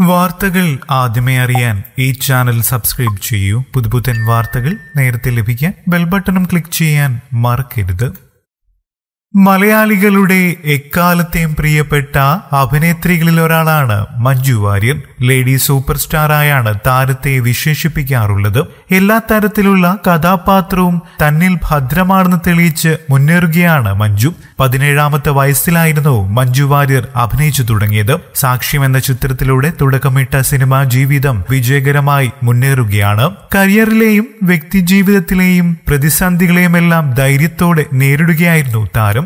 വാർത്തകൾ ആദ്യമേ അറിയാൻ ഈ ചാനൽ സബ്സ്ക്രൈബ് ചെയ്യൂ. പുതുപുത്തൻ വാർത്തകൾ നേരത്തെ ലഭിക്കാൻ ബെൽബട്ടണും ക്ലിക്ക് ചെയ്യാൻ മറക്കരുത്. മലയാളികളുടെ എക്കാലത്തെയും പ്രിയപ്പെട്ട അഭിനേത്രികളിൽ ഒരാളാണ് മഞ്ജു വാര്യർ. ലേഡി സൂപ്പർ സ്റ്റാറായാണ് താരത്തെ വിശേഷിപ്പിക്കാറുള്ളത്. എല്ലാ തരത്തിലുള്ള കഥാപാത്രവും തന്നിൽ ഭദ്രമാണെന്ന് തെളിയിച്ച് മുന്നേറുകയാണ് മഞ്ജു. പതിനേഴാമത്തെ വയസ്സിലായിരുന്നു മഞ്ജു വാര്യർ അഭിനയിച്ചു തുടങ്ങിയത്. സാക്ഷ്യം എന്ന ചിത്രത്തിലൂടെ തുടക്കമിട്ട സിനിമാ ജീവിതം വിജയകരമായി മുന്നേറുകയാണ്. കരിയറിലെയും വ്യക്തിജീവിതത്തിലെയും പ്രതിസന്ധികളെയുമെല്ലാം ധൈര്യത്തോടെ നേരിടുകയായിരുന്നു താരം.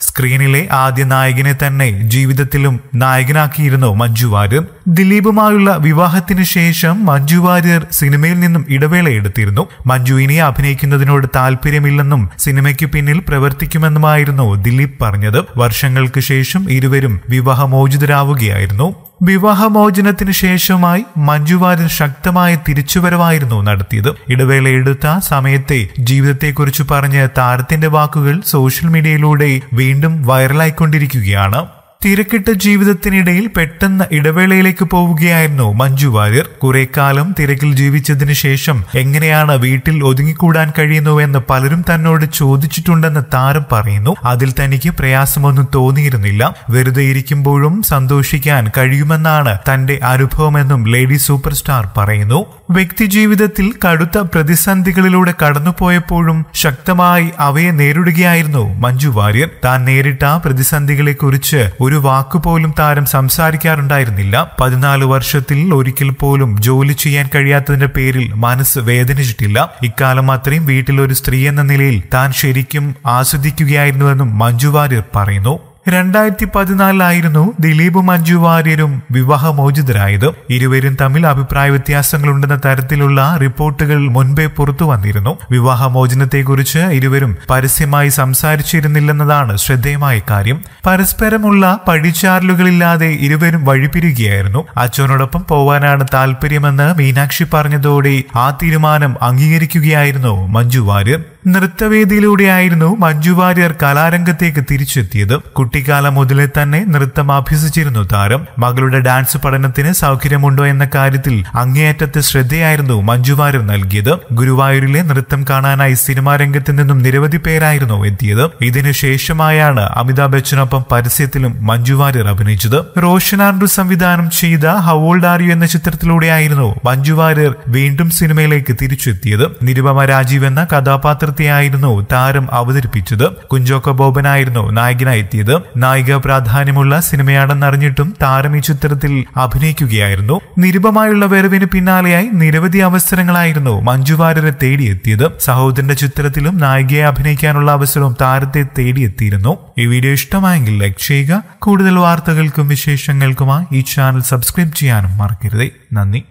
സ്ക്രീനിലെ ആദ്യ നായകനെ തന്നെ ജീവിതത്തിലും നായകനാക്കിയിരുന്നു മഞ്ജു വാര്യർ. ദിലീപുമായുള്ള വിവാഹത്തിന് ശേഷം മഞ്ജു വാര്യർ സിനിമയിൽ നിന്നും ഇടവേള എടുത്തിരുന്നു. മഞ്ജു ഇനി അഭിനയിക്കുന്നതിനോട് താല്പര്യമില്ലെന്നും സിനിമയ്ക്ക് പിന്നിൽ പ്രവർത്തിക്കുമെന്നുമായിരുന്നു ദിലീപ് പറഞ്ഞത്. വർഷങ്ങൾക്ക് ശേഷം ഇരുവരും വിവാഹമോചിതരാവുകയായിരുന്നു. വിവാഹമോചനത്തിന് ശേഷമായി മഞ്ജു വാര്യർ ശക്തമായ തിരിച്ചുവരവായിരുന്നു നടത്തിയത്. ഇടവേള എടുത്ത സമയത്തെ ജീവിതത്തെക്കുറിച്ച് പറഞ്ഞ താരത്തിന്റെ വാക്കുകൾ സോഷ്യൽ മീഡിയയിലൂടെ വീണ്ടും വൈറലായിക്കൊണ്ടിരിക്കുകയാണ് തിരക്കിട്ട ജീവിതത്തിനിടയിൽ പെട്ടെന്ന് ഇടവേളയിലേക്ക് പോവുകയായിരുന്നു മഞ്ജു വാര്യർ. കുറെ കാലം തിരക്കിൽ ജീവിച്ചതിന് ശേഷം എങ്ങനെയാണ് വീട്ടിൽ ഒതുങ്ങിക്കൂടാൻ കഴിയുന്നുവെന്ന് പലരും തന്നോട് ചോദിച്ചിട്ടുണ്ടെന്ന് താരം പറയുന്നു. അതിൽ തനിക്ക് പ്രയാസമൊന്നും തോന്നിയിരുന്നില്ല. വെറുതെ ഇരിക്കുമ്പോഴും സന്തോഷിക്കാൻ കഴിയുമെന്നാണ് തന്റെ അനുഭവമെന്നും ലേഡി സൂപ്പർ സ്റ്റാർ പറയുന്നു വ്യക്തിജീവിതത്തിൽ കടുത്ത പ്രതിസന്ധികളിലൂടെ കടന്നുപോയപ്പോഴും ശക്തമായി അവയെ നേരിടുകയായിരുന്നു മഞ്ജു വാര്യർ. താൻ നേരിട്ട പ്രതിസന്ധികളെക്കുറിച്ച് ഒരു വാക്കുപോലും താരം സംസാരിക്കാറുണ്ടായിരുന്നില്ല. പതിനാല് വർഷത്തിൽ ഒരിക്കൽ പോലും ജോലി ചെയ്യാൻ കഴിയാത്തതിന്റെ പേരിൽ മനസ്സ് വേദനിച്ചിട്ടില്ല. ഇക്കാലം അത്രയും വീട്ടിൽ ഒരു സ്ത്രീ എന്ന നിലയിൽ താൻ ശരിക്കും ആസ്വദിക്കുകയായിരുന്നുവെന്നും മഞ്ജു വാര്യർ പറയുന്നു. രണ്ടായിരത്തി പതിനാലിലായിരുന്നു ദിലീപും മഞ്ജു വാര്യരും വിവാഹമോചിതരായത്. ഇരുവരും തമ്മിൽ അഭിപ്രായ വ്യത്യാസങ്ങളുണ്ടെന്ന തരത്തിലുള്ള റിപ്പോർട്ടുകൾ മുൻപേ പുറത്തു വന്നിരുന്നു. വിവാഹമോചനത്തെക്കുറിച്ച് ഇരുവരും പരസ്യമായി സംസാരിച്ചിരുന്നില്ലെന്നതാണ് ശ്രദ്ധേയമായ കാര്യം. പരസ്പരമുള്ള പഴിച്ചാറലുകളില്ലാതെ ഇരുവരും വഴിപിരിയുകയായിരുന്നു. അച്ഛനോടൊപ്പം പോവാനാണ് താല്പര്യമെന്ന് മീനാക്ഷി പറഞ്ഞതോടെ ആ തീരുമാനം അംഗീകരിക്കുകയായിരുന്നു മഞ്ജു വാര്യർ. നൃത്തവേദിയിലൂടെയായിരുന്നു മഞ്ജു വാര്യർ കലാരംഗത്തേക്ക് തിരിച്ചെത്തിയത്. കുട്ടിക്കാലം മുതലേ തന്നെ നൃത്തം അഭ്യസിച്ചിരുന്നു താരം. മകളുടെ ഡാൻസ് പഠനത്തിന് സൗകര്യമുണ്ടോ എന്ന കാര്യത്തിൽ അങ്ങേയറ്റത്തെ ശ്രദ്ധയായിരുന്നു മഞ്ജു വാര്യർ നൽകിയത്. ഗുരുവായൂരിലെ നൃത്തം കാണാനായി സിനിമാ രംഗത്ത് നിന്നും നിരവധി പേരായിരുന്നു എത്തിയത്. ഇതിനുശേഷമായാണ് അമിതാഭ് ബച്ചനൊപ്പം പരസ്യത്തിലും മഞ്ജു വാര്യർ അഭിനയിച്ചത്. റോഷൻ ആൻഡ്രു സംവിധാനം ചെയ്ത ഹവോൾഡ് ആർ യു എന്ന ചിത്രത്തിലൂടെയായിരുന്നു മഞ്ജു വാര്യർ വീണ്ടും സിനിമയിലേക്ക് തിരിച്ചെത്തിയത്. നിരുപമ രാജീവ് എന്ന കഥാപാത്രത്തെയായിരുന്നു താരം അവതരിപ്പിച്ചത്. കുഞ്ചോക്ക ബോബനായിരുന്നു നായകനായി എത്തിയത് നായിക പ്രാധാന്യമുള്ള സിനിമയാണെന്നറിഞ്ഞിട്ടും താരം ഈ ചിത്രത്തിൽ അഭിനയിക്കുകയായിരുന്നു. നിരുപമായുള്ള വരവിന് പിന്നാലെയായി നിരവധി അവസരങ്ങളായിരുന്നു മഞ്ജു വാര്യരെ തേടിയെത്തിയത്. സഹോദരന്റെ ചിത്രത്തിലും നായികയെ അഭിനയിക്കാനുള്ള അവസരവും താരത്തെ തേടിയെത്തിയിരുന്നു. ഈ വീഡിയോ ഇഷ്ടമായെങ്കിൽ ലൈക്ക് ചെയ്യുക. കൂടുതൽ വാർത്തകൾക്കും വിശേഷങ്ങൾക്കുമായി ഈ ചാനൽ സബ്സ്ക്രൈബ് ചെയ്യാനും മറക്കരുത്. നന്ദി.